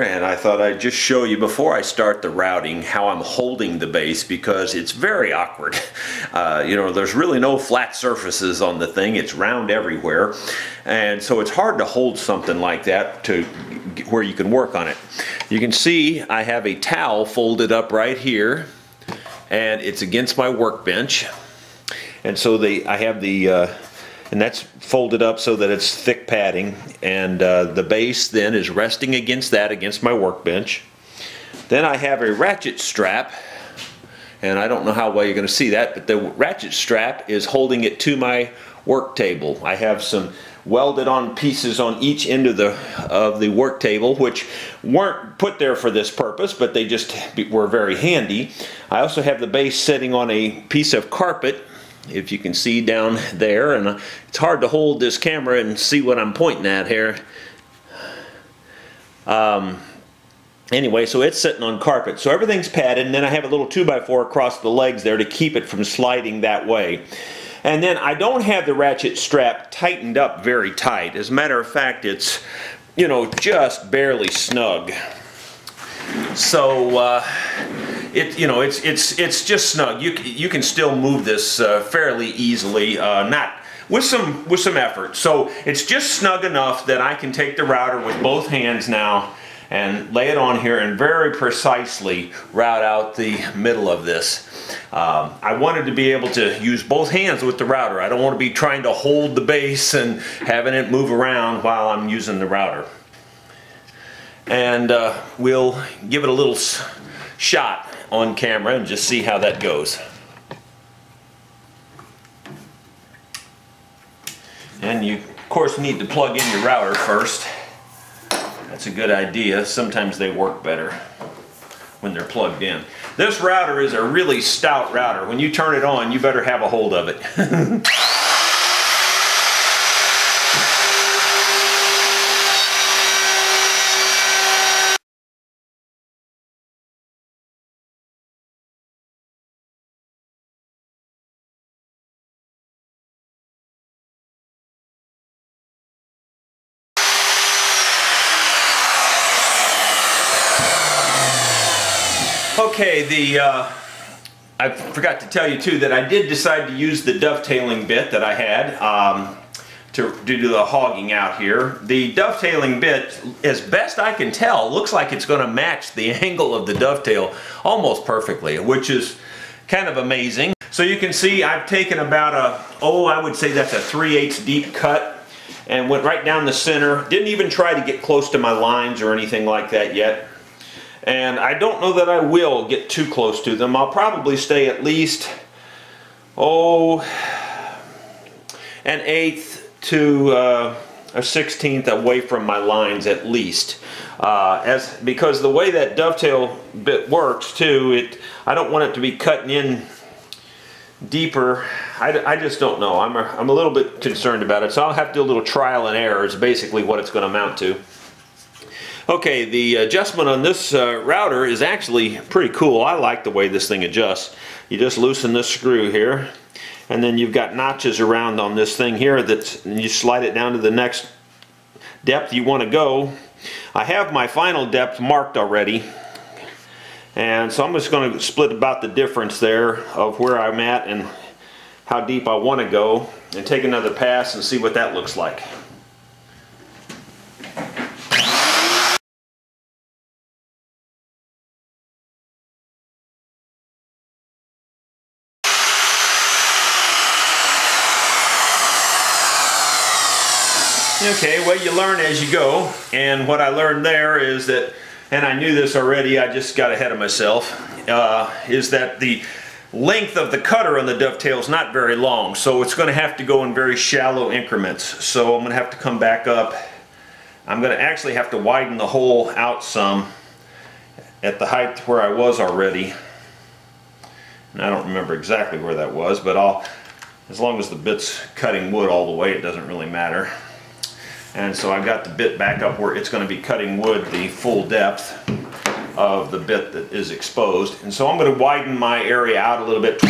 And I thought I'd just show you before I start the routing how I'm holding the bass because it's very awkward. Uh, you know, there's really no flat surfaces on the thing. It's round everywhere. And so it's hard to hold something like that to where you can work on it. You can see I have a towel folded up right here and it's against my workbench. And so the I have the uh, and that's folded up so that it's thick padding. And uh, the bass then is resting against that against my workbench. Then I have a ratchet strap. And I don't know how well you're going to see that but the ratchet strap is holding it to my work table. I have some welded on pieces on each end of the of the work table which weren't put there for this purpose but they just were very handy. I also have the bass sitting on a piece of carpet if you can see down there and uh, it's hard to hold this camera and see what I'm pointing at here. Um, anyway so it's sitting on carpet. So everything's padded and then I have a little 2x4 across the legs there to keep it from sliding that way. And then I don't have the ratchet strap tightened up very tight. As a matter of fact it's you know just barely snug so uh, it you know it's it's it's just snug. You you can still move this uh, fairly easily, uh, not with some with some effort. So it's just snug enough that I can take the router with both hands now and lay it on here and very precisely route out the middle of this. Um, I wanted to be able to use both hands with the router. I don't want to be trying to hold the bass and having it move around while I'm using the router. And uh, we'll give it a little shot on camera and just see how that goes. And you, of course, need to plug in your router first. That's a good idea. Sometimes they work better when they're plugged in. This router is a really stout router. When you turn it on, you better have a hold of it. The uh, I forgot to tell you too that I did decide to use the dovetailing bit that I had um, to, to do the hogging out here. The dovetailing bit, as best I can tell, looks like it's going to match the angle of the dovetail almost perfectly, which is kind of amazing. So you can see I've taken about a, oh, I would say that's a 3 8 deep cut and went right down the center. Didn't even try to get close to my lines or anything like that yet and I don't know that I will get too close to them. I'll probably stay at least, oh, an eighth to uh, a sixteenth away from my lines at least. Uh, as because the way that dovetail bit works too, it I don't want it to be cutting in deeper. I, I just don't know. I'm a, I'm a little bit concerned about it, so I'll have to do a little trial and error. Is basically what it's going to amount to. Okay, the adjustment on this uh, router is actually pretty cool. I like the way this thing adjusts. You just loosen this screw here, and then you've got notches around on this thing here that you slide it down to the next depth you want to go. I have my final depth marked already, and so I'm just going to split about the difference there of where I'm at and how deep I want to go, and take another pass and see what that looks like. Okay, well you learn as you go, and what I learned there is that, and I knew this already, I just got ahead of myself, uh, is that the length of the cutter on the dovetail is not very long, so it's going to have to go in very shallow increments. So I'm going to have to come back up. I'm going to actually have to widen the hole out some at the height where I was already. And I don't remember exactly where that was, but I'll, as long as the bit's cutting wood all the way, it doesn't really matter. And so I've got the bit back up where it's going to be cutting wood the full depth of the bit that is exposed. And so I'm going to widen my area out a little bit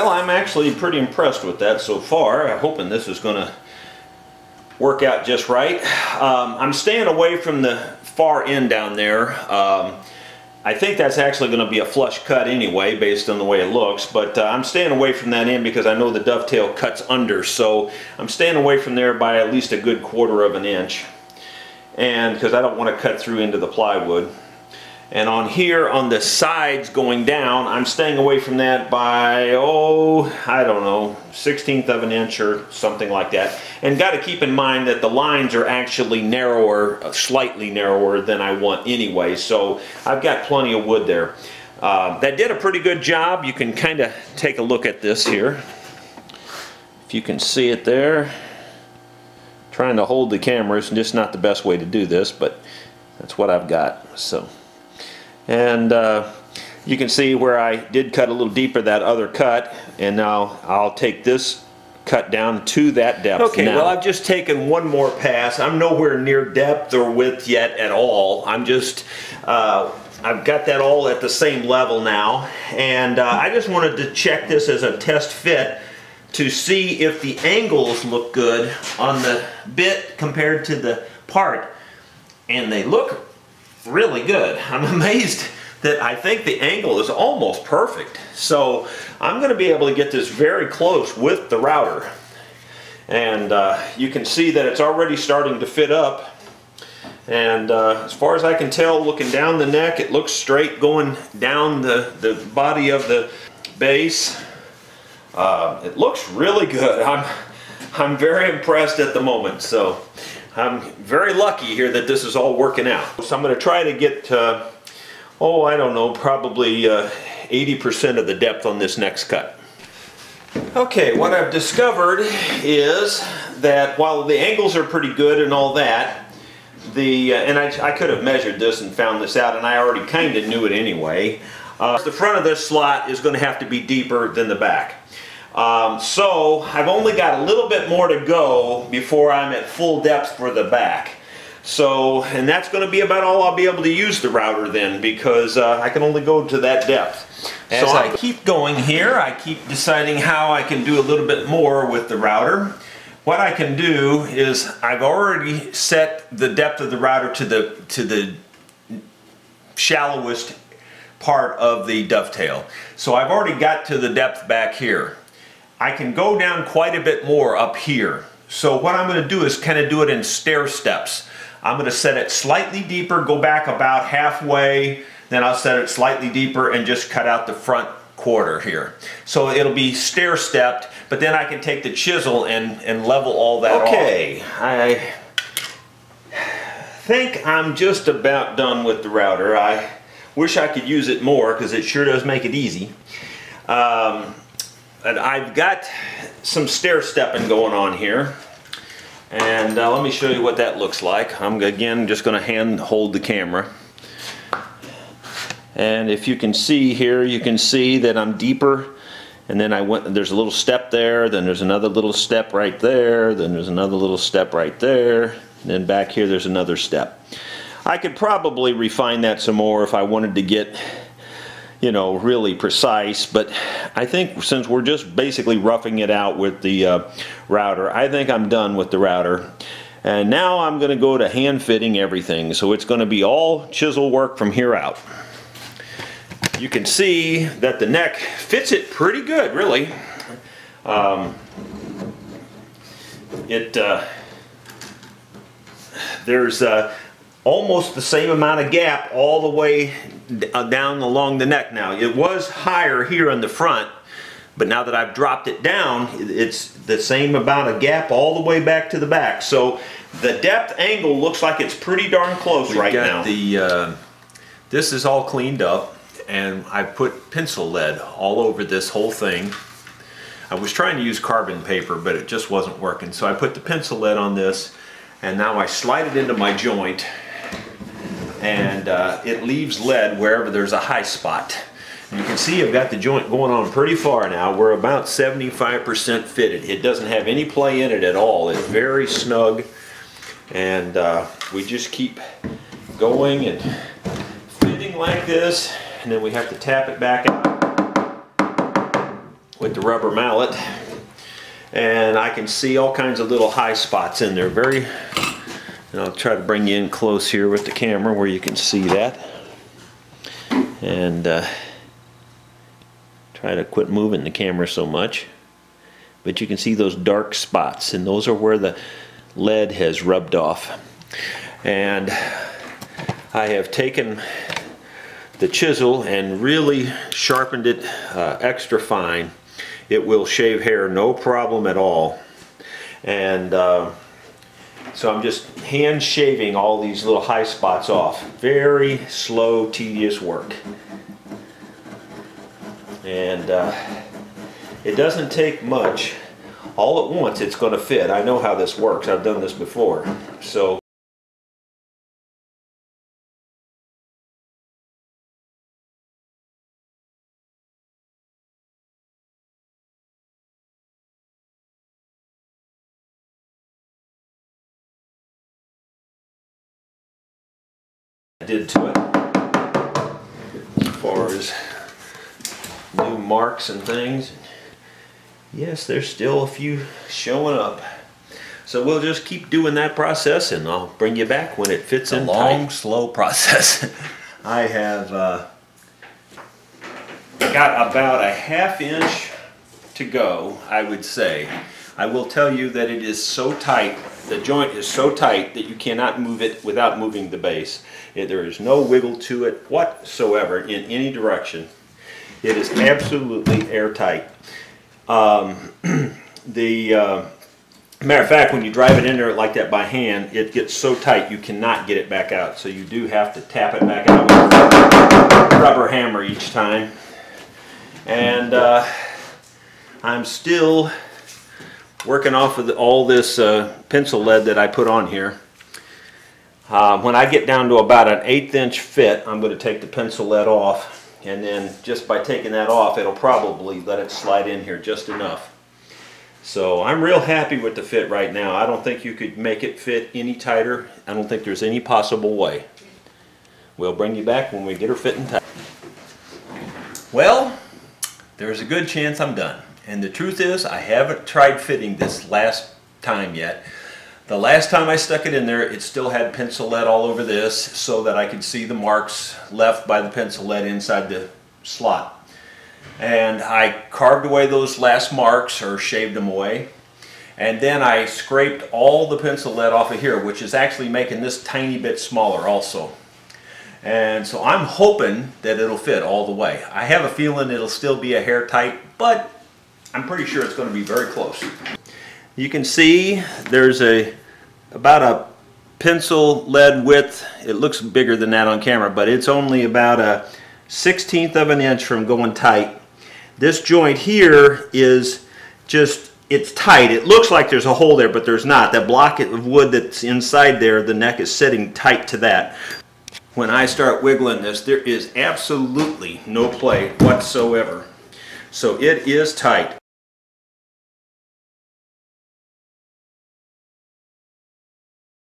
I'm actually pretty impressed with that so far. I'm hoping this is going to work out just right. Um, I'm staying away from the far end down there. Um, I think that's actually going to be a flush cut anyway based on the way it looks but uh, I'm staying away from that end because I know the dovetail cuts under so I'm staying away from there by at least a good quarter of an inch and because I don't want to cut through into the plywood and on here on the sides going down, I'm staying away from that by, oh, I don't know, 16th of an inch or something like that. And got to keep in mind that the lines are actually narrower, uh, slightly narrower than I want anyway. So I've got plenty of wood there. Uh, that did a pretty good job. You can kind of take a look at this here. If you can see it there. Trying to hold the camera is just not the best way to do this, but that's what I've got. So and uh, you can see where I did cut a little deeper that other cut and now I'll take this cut down to that depth okay now. well I've just taken one more pass. I'm nowhere near depth or width yet at all. I'm just uh, I've got that all at the same level now. And uh, I just wanted to check this as a test fit to see if the angles look good on the bit compared to the part. And they look really good. I'm amazed that I think the angle is almost perfect. So I'm going to be able to get this very close with the router. And uh, you can see that it's already starting to fit up. And uh, as far as I can tell, looking down the neck, it looks straight going down the, the body of the bass. Uh, it looks really good. I'm, I'm very impressed at the moment. So I'm very lucky here that this is all working out. So I'm going to try to get, uh, oh, I don't know, probably 80% uh, of the depth on this next cut. Okay, what I've discovered is that while the angles are pretty good and all that, the, uh, and I, I, could have measured this and found this out and I already kind of knew it anyway, uh, the front of this slot is going to have to be deeper than the back. Um, so I've only got a little bit more to go before I'm at full depth for the back. So, and that's going to be about all I'll be able to use the router then because uh, I can only go to that depth. As so I keep going here, I keep deciding how I can do a little bit more with the router. What I can do is I've already set the depth of the router to the, to the shallowest part of the dovetail. So I've already got to the depth back here. I can go down quite a bit more up here. So what I'm going to do is kind of do it in stair steps. I'm going to set it slightly deeper, go back about halfway, then I'll set it slightly deeper and just cut out the front quarter here. So it'll be stair stepped, but then I can take the chisel and, and level all that okay, off. I think I'm just about done with the router. I wish I could use it more because it sure does make it easy. Um, I've got some stair stepping going on here. And uh, let me show you what that looks like. I'm again just going to hand hold the camera. And if you can see here, you can see that I'm deeper. And then I went, there's a little step there, then there's another little step right there, then there's another little step right there, then back here there's another step. I could probably refine that some more if I wanted to get you know, really precise. But I think since we're just basically roughing it out with the uh, router, I think I'm done with the router. And now I'm going to go to hand fitting everything. So it's going to be all chisel work from here out. You can see that the neck fits it pretty good, really. Um, it uh, there's uh, almost the same amount of gap all the way down along the neck now. It was higher here in the front, but now that I've dropped it down, it's the same amount of gap all the way back to the back. So the depth angle looks like it's pretty darn close We've right now. The, uh, this is all cleaned up and I put pencil lead all over this whole thing. I was trying to use carbon paper, but it just wasn't working. So I put the pencil lead on this and now I slide it into my joint and uh, it leaves lead wherever there's a high spot. You can see I've got the joint going on pretty far now. We're about 75% fitted. It doesn't have any play in it at all. It's very snug and uh, we just keep going and fitting like this and then we have to tap it back out with the rubber mallet and I can see all kinds of little high spots in there. Very, and I'll try to bring you in close here with the camera where you can see that. And uh, try to quit moving the camera so much. But you can see those dark spots and those are where the lead has rubbed off. And I have taken the chisel and really sharpened it uh, extra fine it will shave hair no problem at all. And uh, so I'm just hand shaving all these little high spots off. Very slow, tedious work. And uh, it doesn't take much. All at once it's going to fit. I know how this works. I've done this before. So did to it as far as new marks and things. Yes, there's still a few showing up. So we'll just keep doing that process and I'll bring you back when it fits it's in a long, tight. slow process. I have uh, got about a half inch to go, I would say. I will tell you that it is so tight, the joint is so tight that you cannot move it without moving the bass. There is no wiggle to it whatsoever in any direction. It is absolutely airtight. Um, the uh, matter of fact, when you drive it in there like that by hand, it gets so tight you cannot get it back out. So you do have to tap it back out with a rubber hammer each time. And uh, I'm still working off of the, all this uh, pencil lead that I put on here. Uh, when I get down to about an eighth inch fit, I'm going to take the pencil lead off and then just by taking that off, it'll probably let it slide in here just enough. So I'm real happy with the fit right now. I don't think you could make it fit any tighter. I don't think there's any possible way. We'll bring you back when we get her fit fitting tight. Well, there's a good chance I'm done. And the truth is, I haven't tried fitting this last time yet. The last time I stuck it in there, it still had pencil lead all over this so that I could see the marks left by the pencil lead inside the slot. And I carved away those last marks or shaved them away. And then I scraped all the pencil lead off of here, which is actually making this tiny bit smaller also. And so I'm hoping that it'll fit all the way. I have a feeling it'll still be a hair tight, but I'm pretty sure it's going to be very close. You can see there's a about a pencil lead width. It looks bigger than that on camera, but it's only about a 16th of an inch from going tight. This joint here is just, it's tight. It looks like there's a hole there, but there's not. That block of wood that's inside there, the neck is sitting tight to that. When I start wiggling this, there is absolutely no play whatsoever. So it is tight.